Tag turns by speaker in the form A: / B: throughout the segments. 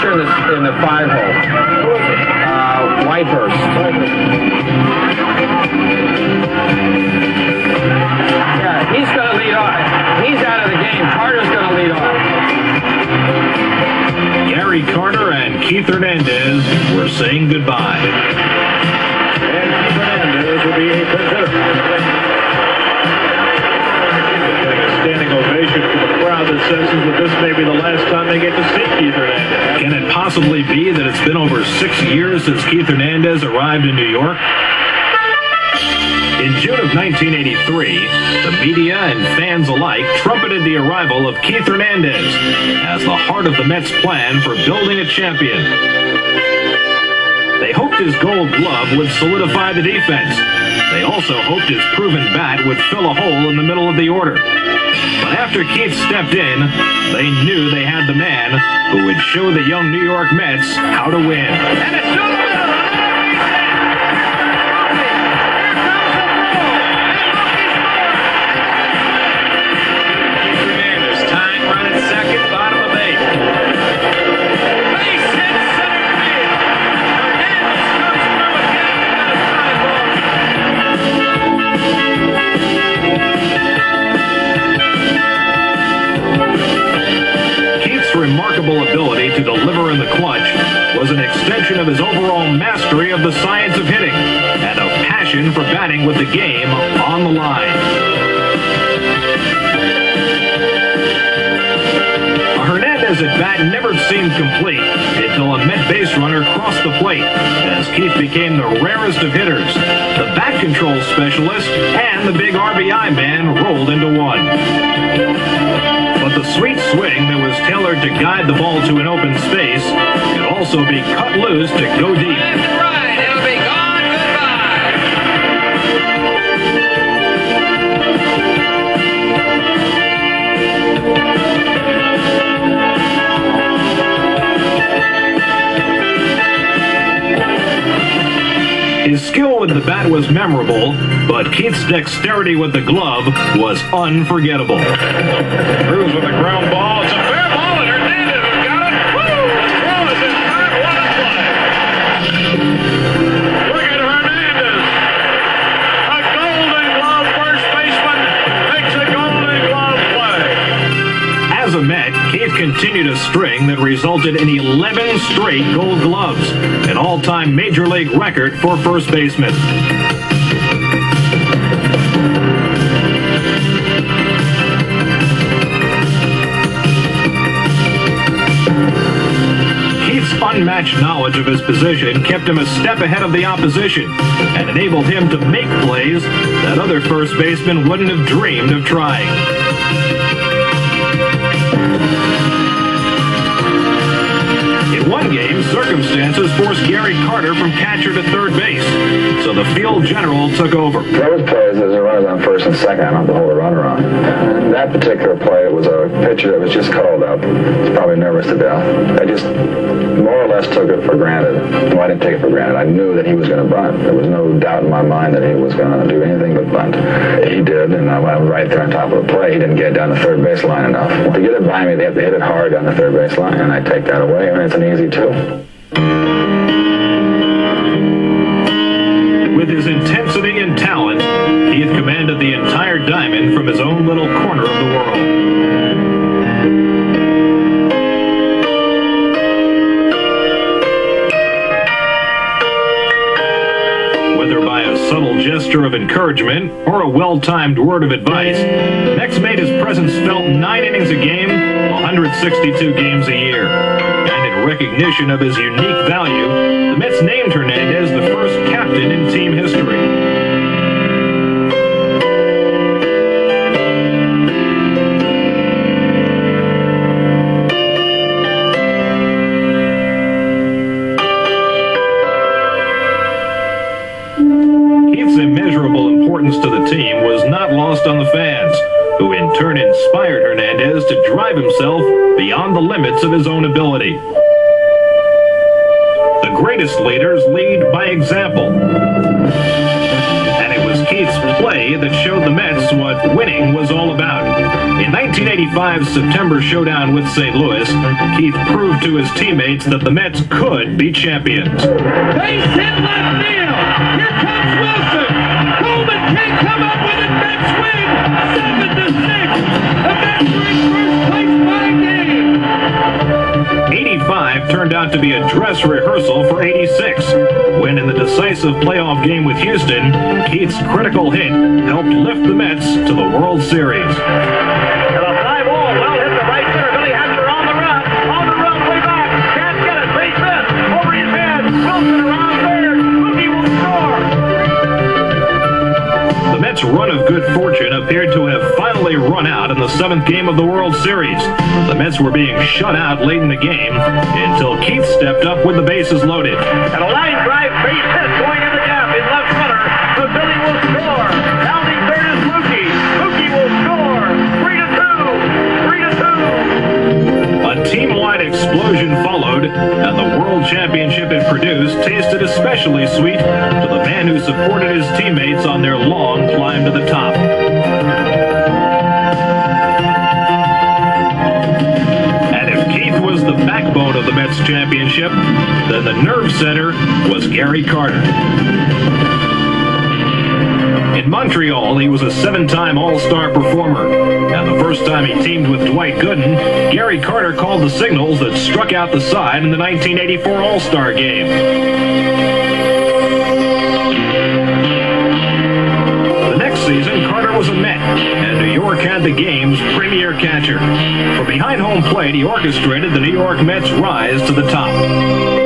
A: pitcher in the, in the five hole. Uh, Whitehurst. Yeah, he's going to lead off. He's out of the game. Carter's going to lead off.
B: Gary Carter and Keith Hernandez were saying goodbye. Possibly be that it's been over six years since Keith Hernandez arrived in New York? In June of 1983, the media and fans alike trumpeted the arrival of Keith Hernandez as the heart of the Mets' plan for building a champion. His gold glove would solidify the defense. They also hoped his proven bat would fill a hole in the middle of the order. But after Keith stepped in, they knew they had the man who would show the young New York Mets how to win. Ability to deliver in the clutch was an extension of his overall mastery of the science of hitting and a passion for batting with the game on the line. A Hernandez at bat never seemed complete until a Met base runner crossed the plate as Keith became the rarest of hitters. The bat control specialist and the big RBI man rolled into one. But the sweet swing that was tailored to guide the ball to an open space could also be cut loose to go deep. His skill with the bat was memorable, but Keith's dexterity with the glove was unforgettable.
C: Cruz with a ground ball. It's a fair ball, and Hernandez has got it. Woo! The is time. What a play. Look at Hernandez. A golden glove first baseman makes a golden glove play.
B: As a Met, Keith continued a string that resulted in 11 straight gold gloves, an all-time major league record for first baseman. Unmatched knowledge of his position kept him a step ahead of the opposition and enabled him to make plays that other first basemen wouldn't have dreamed of trying. In one game, circumstances forced Gary Carter from catcher to third base, so the field general took over.
D: Those plays, there's a runner on first and second. I don't have to hold a runner on. And that particular play, it was a pitcher that was just called up. He's probably nervous to death. I just more or less took it for granted. No, I didn't take it for granted. I knew that he was going to bunt. There was no doubt in my mind that he was going to do anything but bunt. He did, and I was right there on top of the play. He didn't get down the third base line enough. To get it by me, they have to hit it hard down the third base line, and I take that away. I mean, it's an easy two.
B: With his intensity and talent, he had commanded the entire diamond from his own little corner of the world. Whether by a subtle gesture of encouragement or a well-timed word of advice, Mex made his presence felt nine innings a game, 162 games a year. And in recognition of his unique value, inspired Hernandez to drive himself beyond the limits of his own ability. The greatest leaders lead by example. And it was Keith's play that showed the Mets what winning was all about. In 1985's September showdown with St. Louis, Keith proved to his teammates that the Mets could be champions.
A: Base hit left field. Here comes Wilson. Coleman can't come up with it. Mets win. Seven to six.
B: Turned out to be a dress rehearsal for 86, when in the decisive playoff game with Houston, Keith's critical hit helped lift the Mets to the World Series.
C: And a fly ball, well hit to right center. Billy Hatcher on the run, on the run, way back. Can't get it. Base hit over his head. Wilson around third. Mookie will score.
B: The Mets' run of good fortune appeared to have finally run out in the seventh game of the World Series. The Mets were being shut out late in the game until Keith stepped up with the bases loaded.
C: And a line drive base hit going in the gap in left center. Mazzilli will score. Rounding third is Mookie. Mookie will score. Three to two. Three to two.
B: A team-wide explosion followed, and the World Championship it produced tasted especially sweet to the man who supported his teammates on their long climb to the top. Championship, then the nerve center was Gary Carter. In Montreal, he was a seven-time All-Star performer. And the first time he teamed with Dwight Gooden, Gary Carter called the signals that struck out the side in the 1984 All-Star game. The next season, was a Met, and New York had the game's premier catcher. From behind home plate, he orchestrated the New York Mets' rise to the top.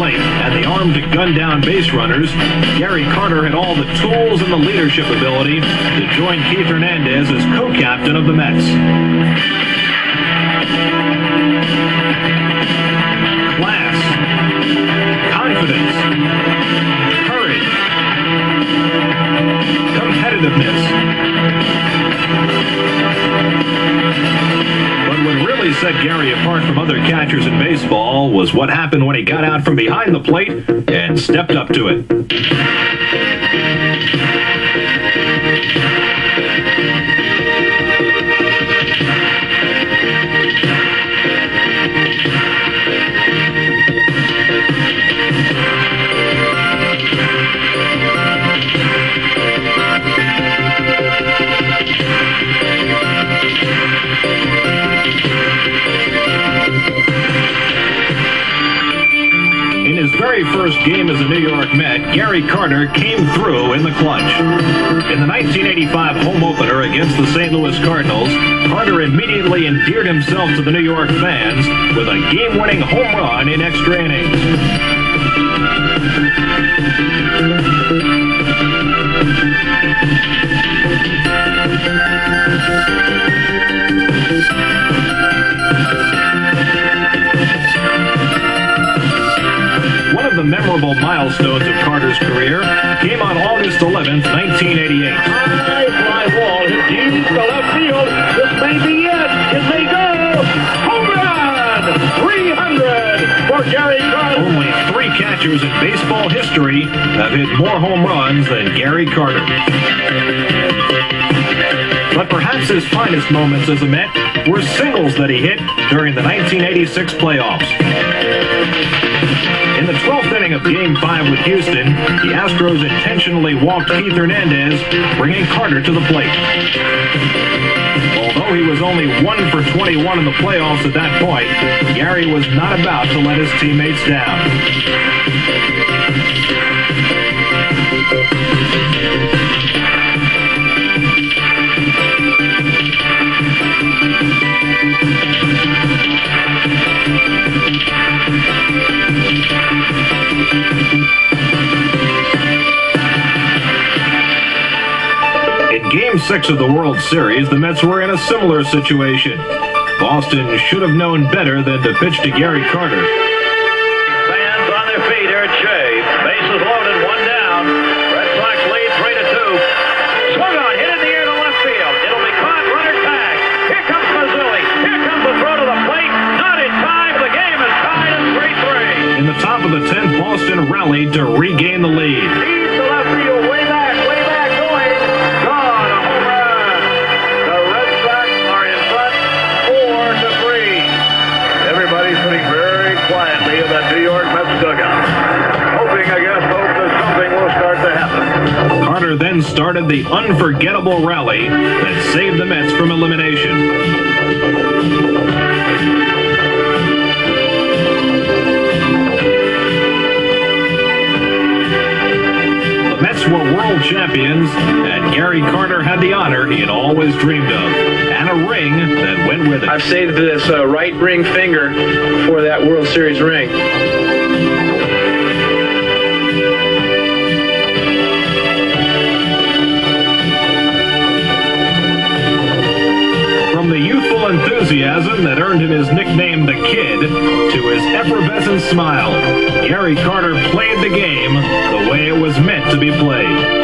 B: Plate and the arm to gun down base runners, Gary Carter had all the tools and the leadership ability to join Keith Hernandez as co-captain of the Mets. Other catchers in baseball was what happened when he got out from behind the plate and stepped up to it. Very first game as a New York Met, Gary Carter came through in the clutch. In the 1985 home opener against the St. Louis Cardinals, Carter immediately endeared himself to the New York fans with a game-winning home run in extra innings. Milestones of Carter's career came on August 11th, 1988.
C: High fly ball hit deep to left field. This may be it. It may go. Home run! 300 for Gary Carter.
B: Only three catchers in baseball history have hit more home runs than Gary Carter. But perhaps his finest moments as a Met were singles that he hit during the 1986 playoffs. In the 12th inning of Game 5 with Houston, the Astros intentionally walked Keith Hernandez, bringing Carter to the plate. Although he was only 1 for 21 in the playoffs at that point, Gary was not about to let his teammates down. Six of the World Series, the Mets were in a similar situation. Boston should have known better than to pitch to Gary Carter. Started the unforgettable rally that saved the Mets from elimination. The Mets were world champions, and Gary Carter had the honor he had always dreamed of, and a ring that went with it.
E: I've saved this uh, right ring finger for that World Series ring.
B: Earned him his nickname The Kid to his effervescent smile, Gary Carter played the game the way it was meant to be played.